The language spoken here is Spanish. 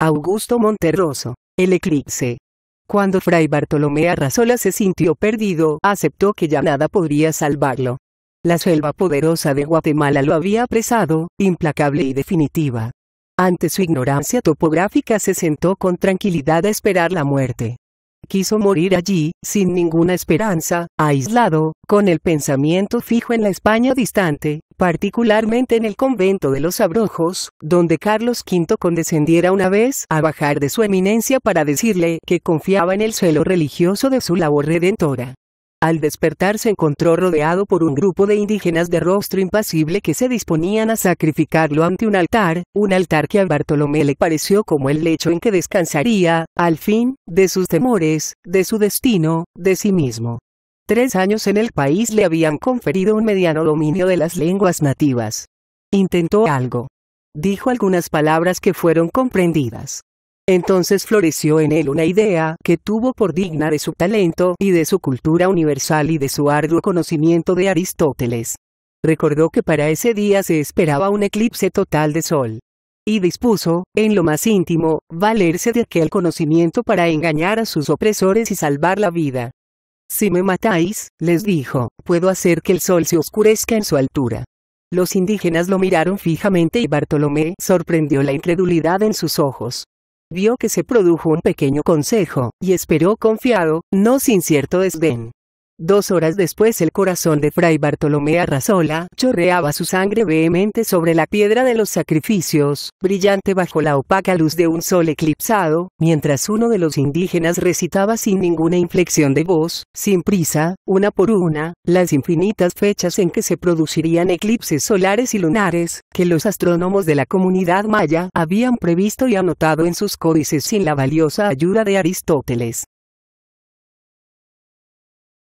Augusto Monterroso. El eclipse. Cuando Fray Bartolomé Arrasola se sintió perdido, aceptó que ya nada podría salvarlo. La selva poderosa de Guatemala lo había apresado, implacable y definitiva. Ante su ignorancia topográfica se sentó con tranquilidad a esperar la muerte. Quiso morir allí, sin ninguna esperanza, aislado, con el pensamiento fijo en la España distante, particularmente en el convento de los Abrojos, donde Carlos V condescendiera una vez a bajar de su eminencia para decirle que confiaba en el celo religioso de su labor redentora. Al despertar se encontró rodeado por un grupo de indígenas de rostro impasible que se disponían a sacrificarlo ante un altar, un altar que a Bartolomé le pareció como el lecho en que descansaría, al fin, de sus temores, de su destino, de sí mismo. Tres años en el país le habían conferido un mediano dominio de las lenguas nativas. Intentó algo. Dijo algunas palabras que fueron comprendidas. Entonces floreció en él una idea que tuvo por digna de su talento y de su cultura universal y de su arduo conocimiento de Aristóteles. Recordó que para ese día se esperaba un eclipse total de sol. Y dispuso, en lo más íntimo, valerse de aquel conocimiento para engañar a sus opresores y salvar la vida. Si me matáis, les dijo, puedo hacer que el sol se oscurezca en su altura. Los indígenas lo miraron fijamente y Bartolomé sorprendió la incredulidad en sus ojos. Vio que se produjo un pequeño consejo, y esperó confiado, no sin cierto desdén. Dos horas después el corazón de Fray Bartolomé Arrasola chorreaba su sangre vehemente sobre la piedra de los sacrificios, brillante bajo la opaca luz de un sol eclipsado, mientras uno de los indígenas recitaba sin ninguna inflexión de voz, sin prisa, una por una, las infinitas fechas en que se producirían eclipses solares y lunares, que los astrónomos de la comunidad maya habían previsto y anotado en sus códices sin la valiosa ayuda de Aristóteles.